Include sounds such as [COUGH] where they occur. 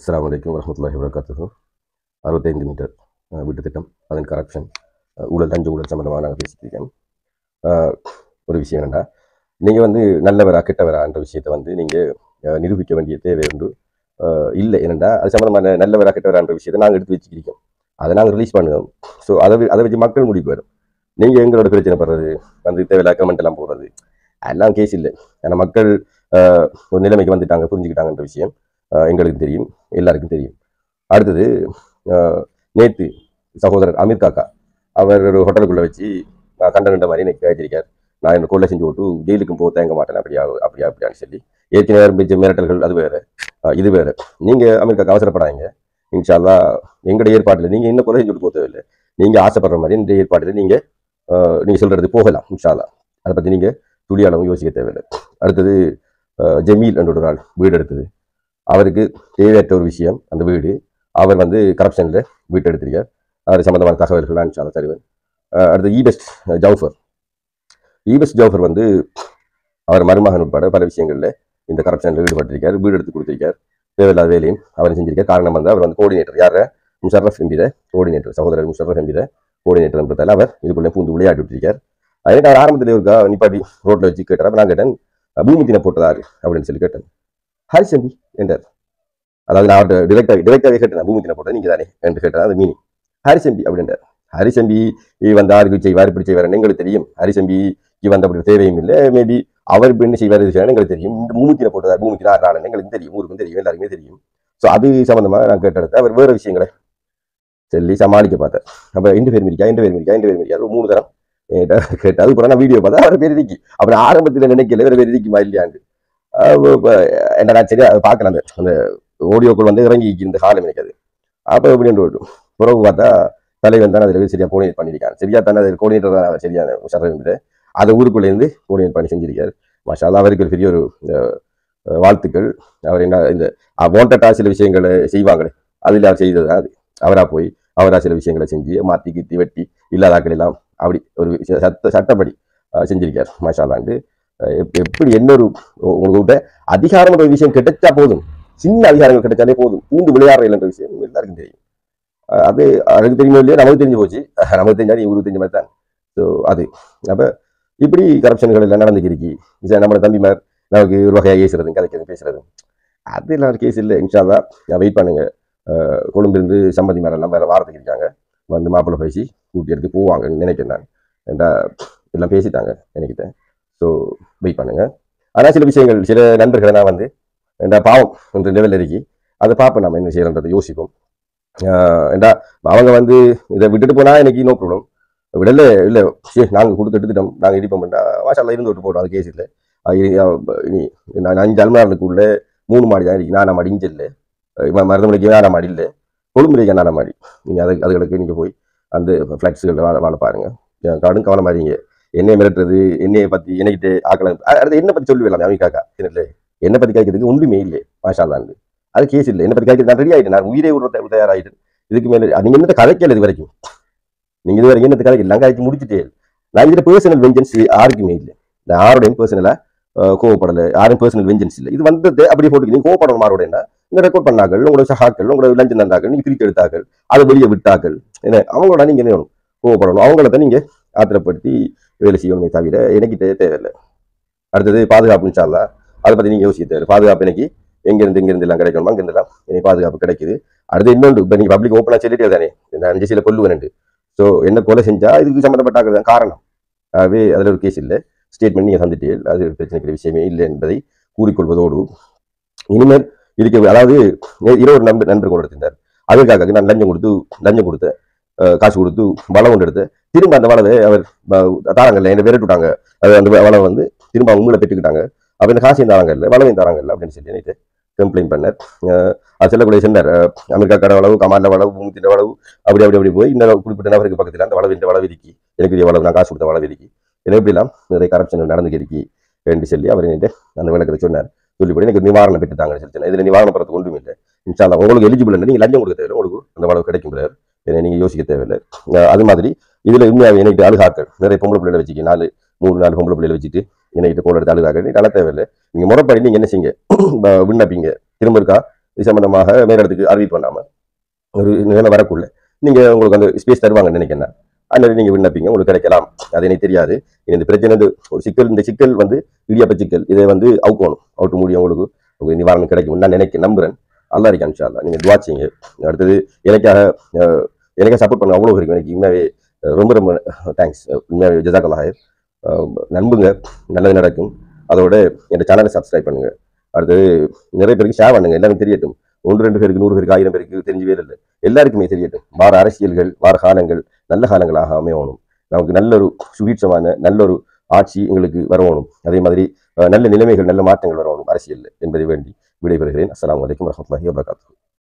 அஸ்லாம் வலைக்கம் வரமத்துல்லாஹி வரகாத்துஹு அறுபத்தைந்து மீட்டர் அஹ், வீட்டு திட்டம் அதன் கரப்ஷன் ஊழல் லஞ்ச ஊழல் சம்மந்தமாக நாங்கள் பேசிட்டு ஒரு விஷயம் என்னென்னா நீங்கள் வந்து நல்லவரா கெட்டவரான்ற விஷயத்தை வந்து நீங்கள் நிரூபிக்க வேண்டிய தேவை உண்டு. இல்லை என்னென்னா அது சம்மந்தமான நல்லவரா கெட்டவரான்ற விஷயத்தை நாங்கள் எடுத்து வச்சுக்கிறோம் அதை நாங்கள் ரிலீஸ் பண்ணுவோம். ஸோ அதை அதை வச்சு மக்கள் முடிவு வரும் நீங்கள் எங்களோட பிரச்சனை படுறது வந்து தேவையில்லா கமெண்ட் எல்லாம் போடுறது அதெல்லாம் கேஸ் இல்லை. ஏன்னா மக்கள் ஒரு நிலைமைக்கு வந்துட்டாங்க புரிஞ்சுக்கிட்டாங்கன்ற விஷயம். எங்களுக்கும் எங்களுக்கு தெரியும் எல்லாருக்கும் தெரியும். அடுத்தது நேற்று நேத்து சகோதரர் அமீர் காக்கா அவர் ஒரு ஹோட்டலுக்குள்ளே வச்சு நான் கண்ட கண்ட மாதிரி எனக்கு கேட்டிருக்கார் நான் என்ன கொள்ளை செஞ்சு போட்டு ஜெயிலுக்கும் போக தேங்க மாட்டேன் அப்படியா அப்படியா அப்படியான்னு சொல்லி. ஏற்கனவே ஆரம்பித்த மிரட்டல்கள் அது வேறு. இது வேறு. நீங்கள் அமெரிக்காக்கு அவசரப்படாதீங்க. இன்ஷால்லா எங்களுடைய ஏற்பாட்டில் நீங்கள் இன்னும் கொலை செஞ்சு போக தேவையில்லை. நீங்கள் ஆசைப்படுற மாதிரி இந்த ஏற்பாட்டில் நீங்கள் நீங்கள் சொல்கிறது போகலாம் இன்ஷால்லா. அதை பற்றி நீங்கள் துளி யோசிக்க தேவையில்லை. அடுத்தது ஜமீல் என்ற ஒரு நாள் வீடு எடுத்தது அவருக்கு தேவையற்ற ஒரு விஷயம் அந்த வீடு. அவர் வந்து கரப்ஷனில் வீட்டு எடுத்திருக்கார். அவர் சம்மந்தமான தகவல்கள் நான் இன்ஷால்லா தருவேன். அடுத்து ஈபெஸ்ட் ஜவுஃபர் ஈபெஸ்ட் ஜவுஃபர் வந்து அவர் மருமகன் உட்பட பல விஷயங்களில் இந்த கரப்ஷனில் ஈடுபட்டிருக்கார் வீடு எடுத்து கொடுத்திருக்கார். தேவையில்லாத வேலையும் அவர் செஞ்சிருக்கார். காரணம் வந்து அவர் வந்து கோஆர்டினேட்டர் யார முஷர்ரஃப் எம்பிர கோஆர்டினேட்டர் சகோதரர் முஷர்ரஃப் எம்பிர கோஆர்டினேட்டர் என்பதால் அவர் இதுக்குள்ளே பூந்து விளையாடி விட்டிருக்கார். அதே அவர் ஆரம்பத்தில் இருக்கா நிப்பாட்டி ரோட்டில் வச்சு கேட்டார். நான் கேட்டேன் பூமித்தினை போட்டதாரு அப்படின்னு சொல்லி கேட்டேன். ஹரிஷ் செம்பி என்றார் அதாவது நான் அவர்கிட்ட டிரெக்டாக டிரெக்டாகவே கேட்டேன் பூமித்தினை போட்டது நீங்கள் தானே என்று கேட்டேன் அது மீனிங் ஹரிசம்பி அப்படின்றார் ஹரிசம்பி வந்து ஆருக்கு செய்வார் இப்படி செய்வார் எங்களுக்கு தெரியும். ஹரிசம்பிக்கு வந்த அப்படி தேவையும் இல்லை. மேபி அவர் என்ன செய்வார் இது செய்வார் எங்களுக்கு தெரியும். இந்த பூமித்தினை போட்டதார் ஆறு ஆறாள் எங்களுக்கு தெரியும். ஊருக்கும் தெரியும் எல்லாருக்குமே தெரியும். ஸோ அது சம்மந்தமாக நான் கேட்டெடுத்து அவர் வேறு விஷயங்களை சொல்லி சமாளிக்க பார்த்தார். அப்போ இந்த பேர் மிரிக்கா இந்த பேர் மிரிக்கா இந்த பேர் மிரிக்கா ஒரு மூணு தரம். கேட்டால் கேட்டு நான் வீடியோ பார்த்தா அவர் பேர் இருக்கி அப்புறம் ஆரம்பத்தில் நினைக்கல வேறு பேர் இருக்குமா இல்லையாண்டு என்ன சரியா அதை பார்க்கல அந்த அந்த ஓடியோக்குள் வந்து இறங்கி இந்த காலம் நினைக்காது அப்போ எப்படின்னு என்று பிறகு பார்த்தா தலைவன் தான் அதில் சரியாக கோஆர்டினேட் பண்ணியிருக்காங்க சரியா தானே அதில் கோஆர்டினேட்டர் தான் அவர் சரியான சரவிந்து அதை ஊருக்குள்ளேருந்து கோஆர்டினேட் பண்ணி செஞ்சிருக்காரு. மாஷா அவருக்கு ஒரு பெரிய ஒரு வாழ்த்துக்கள். அவர் என்ன இந்த வாண்டட்டா சில விஷயங்களை செய்வாங்களே அதில் அவர் செய்தது தான் அது. அவராக போய் அவராக சில விஷயங்களை செஞ்சு மாற்றி கித்தி வெட்டி இல்லாதாக்கள் எல்லாம் அப்படி ஒரு விஷயம் சட்ட சட்டப்படி செஞ்சிருக்கார். மாஷாலாண்டு எப்படி என்ன ஒரு உங்களுக்கு அதிகாரம் ஒரு விஷயம் கிடைச்சா போதும். சின்ன அதிகாரங்கள் கிடைச்சாலே போதும். பூந்து விளையாடுற என்ற விஷயம் எல்லாருக்கும் தெரியும். அது அதுக்கு தெரியுமோ இல்லையா நமக்கு தெரிஞ்சு போச்சு. நமக்கு தெரிஞ்சா நீ தெரிஞ்ச மாதிரி தான். ஸோ அது. அப்போ இப்படி கரப்ஷன்கள் எல்லாம் நடந்துக்கிருக்கு இது நம்ம தம்பிமார் நமக்கு ஒரு வகையாக ஏசுறதும் கதைக்கிறது பேசுறதும். அது எல்லாம் கேஸ் இல்லை இன்ஷால்லா வெயிட் பண்ணுங்க. கொழும்பிலிருந்து சம்மதி மேல எல்லாம் வாரத்துக்கு இருக்காங்க. வந்து மாப்பிள்ளை பேசி கூட்டி எடுத்து போவாங்கன்னு நினைக்கிறேன் நான். ஏன்டா எல்லாம் பேசிட்டாங்க நினைக்கிட்டேன் ஸோ வெயிட் பண்ணுங்க. ஆனால் சில விஷயங்கள் சில நண்பர்களை நான் வந்து இந்த பாவம் என்ற லெவலில் இருக்கி அதை பார்ப்போம் நம்ம என்ன செய்யறன்றதை யோசிப்போம். ஏண்டா அவங்க வந்து இதை விட்டுட்டு போனால் எனக்கு நோ ப்ராப்ளம் விடல இல்லை சரி நாங்கள் கொடுத்து எடுத்துட்டோம். நாங்கள் இடிப்போம் பண்ணா வாஷால இருந்து விட்டு போட்டோம் அது கேஸ் இல்லை. இனி நான் அஞ்சு அலுவலர்களுக்குள்ள மூணு மாடி தான் இருக்கு நாலாம் மாடி இங்கே இல்லை மருதமலைக்கு நாலாம் மாடி இல்லை. கொழும்புலைக்கு நானாம் மாடி நீங்கள் அது அதுகளுக்கு நீங்கள் போய் அந்த ஃப்ளாட்ஸுகளில் வாழ வாழ பாருங்கள் கடும் கவனமாக மாதிரிங்க என்னைய மிரட்டுறது என்னைய பற்றி என்னைக்கிட்ட ஆக்கலாம் அடுத்து என்ன பற்றி சொல்லி விடலாம் அமிகாக்கா இல்லை என்னை பற்றி கேட்கறதுக்கு ஒன்றுமே இல்லை மாஷாலாண்டு அது கேஸ் இல்லை. என்னை பற்றி கேட்கறது நான் ரெடி ஆகிட்டேன் நான் உயிரை விடுற தயாராகிட்டேன் இதுக்கு மேலே நீங்கள் என்ன கதைக்கல இது வரைக்கும்? நீங்கள் இது வரைக்கும் என்ன கதைக்கல நான் கதைக்கு முடிச்சுட்டே. நான் இதில் பர்சனல் வெஞ்சன்ஸ் யாருக்குமே இல்லை. நான் யாரோடையும் பர்சனலாக கோவப்படலை. யாரும் பர்சனல் வெஞ்சன்ஸ் இல்லை. இது வந்தது அப்படியே போட்டு நீங்கள் கோவப்படணும் மாரோடனா இந்த ரெக்கார்ட் பண்ணாக்கள் உங்களோட சகாக்கள் உங்களோட லஞ்சம் தந்தாக்கள் நீங்கள் பிரித்து எடுத்தாக்கள் அதை வெளியே விட்டாக்கள். என்ன அவங்களோட நீங்கள் என்ன? கோவப்படணும். அவங்கள தான் நீங்கள் ஆத்திரப்படுத்தி வேலை செய்யணுமே தவிர எனக்கு தேவையில்லை. அடுத்தது பாதுகாப்புன்னு சொல்லலாம் அதை பற்றி நீங்கள் யோசிக்க தேவை பாதுகாப்பு எனக்கு எங்கேருந்து இங்கேருந்து எல்லாம் கிடைக்கணுமா? அங்கேருந்து எல்லாம் எனக்கு பாதுகாப்பு கிடைக்குது. அடுத்து இன்னொன்று இப்போ நீங்கள் பப்ளிக் ஓப்பனாக சொல்லிட்டே தானே? இந்த அஞ்சு சில கொல்லுவேன் ஸோ என்ன கொலை செஞ்சால் இதுக்கு சம்மந்தப்பட்டாக்கள் தான் காரணம். ஆகவே அதில் ஒரு கேஸ் இல்லை. ஸ்டேட்மெண்ட் நீங்கள் தந்துட்டீர்கள். அது பிரச்சனைக்கிற விஷயமே இல்லை என்பதை கூறிக்கொள்வதோடு இனிமேல் இருக்க அதாவது இரவு நண்பர் நண்பர் கொண்டு எடுத்திருந்தார் அதற்காக நான் லஞ்சம் கொடுத்து லஞ்சம் கொடுத்தேன். காசு கொடுத்து வளம் கொண்டு எடுத்து திரும்ப அந்த வளவை அவர் தாராங்கல்ல என்னை விரட்டு விட்டாங்க அது அந்த வளவை வந்து திரும்ப அவங்க உங்களை பெற்றுக்கிட்டாங்க. அப்போ இந்த காசையும் தாராங்கல்ல வளவையும் தாராங்கல்ல அப்படின்னு சொல்லி நினைத்து கம்ப்ளைண்ட் பண்ணார். அது செல்லக்கூடிய சென்றார் அமெரிக்கா கடை வளவு கமாண்ட வளவு பூமித்தின் வளவு அப்படி அப்படி அப்படி போய் இந்த குறிப்பிட்ட நபருக்கு பக்கத்தில் அந்த வளவு இந்த வளவு இருக்கி எனக்கு வளவு நான் காசு கொடுத்த வளவு இருக்கி எனக்கு இப்படிலாம் நிறைய கரப்ஷன் நடந்து இருக்கி என்று சொல்லி அவர் என்கிட்ட அந்த விளக்கத்தை சொன்னார். சொல்லிப்படி எனக்கு நிவாரணம் பெற்றுட்டாங்கன்னு சொல்லி சொன்னேன் இதில் நிவாரணம் பெறத்துக்கு ஒன்றும் இல்லை. இன்ஷால்லா உங்களுக்கு எலிஜிபிள் இல்லை நீங்கள் லஞ்சம் கொடுக்க தேவையில்லை உங்களுக்கு அந்த வளவு கிடைக்கும் பிள்ளையர் என்னை நீங்கள் யோசிக்க தேவையில்லை. அது மாதிரி இதில் உண்மையாக எனக்கு அழுகாக்கள். நிறைய பொம்பளை பிள்ளைகளை வச்சுக்க நாலு மூணு நாலு பொம்பளை பிள்ளைகளை வச்சுட்டு என்னைக்கிட்ட கோல் எடுத்து அழுகாக்கள். நீ நல்லா தேவையில்லை. நீங்கள் முறைப்படி நீங்கள் என்ன செய்யுங்க? [CLEARS THROAT] விண்ணப்பிங்க. திரும்ப இருக்கா? இது சம்பந்தமாக மேலிடத்துக்கு அறிவிப்பு பண்ணாமல் ஒரு நிலைமை வரக்குள்ள நீங்கள் உங்களுக்கு அந்த ஸ்பேஸ் தருவாங்கன்னு நினைக்கிறேன் அதனால நீங்கள் விண்ணப்பிங்க. உங்களுக்கு கிடைக்கலாம். அது எனக்கு தெரியாது. இந்த பிரச்சனை வந்து ஒரு சிக்கல் இந்த சிக்கல் வந்து இடியாப்ப சிக்கல். இதை வந்து அவுக்கணும். அவுட்டு முடியும் உங்களுக்கு நிவாரணம் கிடைக்கும் நான் நினைக்க நம்புறேன். அல்லா இருக்கா இன்ஷா அல்லா நீங்கள் துவா அடுத்தது எனக்காக எனக்காக சப்போர்ட் பண்ண அவ்வளோ இருக்கு எனக்கு உண்மையாகவே ரொம்ப ரொம்ப தேங்க்ஸ் உண்மையாகவே ஜசாக்கல்லாக நம்புங்க நல்லது நடக்கும். அதோட என் சேனலை சப்ஸ்கிரைப் பண்ணுங்க. அடுத்தது நிறைய பேருக்கு ஷேர் பண்ணுங்கள் எல்லாமே தெரியட்டும். ஒன்று ரெண்டு பேருக்கு நூறு பேருக்கு ஆயிரம் பேருக்கு தெரிஞ்சு வேறு இல்லை. எல்லாருக்குமே தெரியட்டும். வார அரசியல்கள் வார காலங்கள் நல்ல காலங்களாக அமையணும். நமக்கு நல்ல ஒரு சுபீட்சமான நல்ல ஒரு ஆட்சி எங்களுக்கு வரவணும். அதே மாதிரி நல்ல நிலைமைகள் நல்ல மாற்றங்கள் வரவணும். அரசியல் என்பதை வேண்டி விடைபெறுகிறேன். அஸ்லாம் வலைக்கம் வரஹ்மத்துல்லாஹி வபரகாத்துஹு.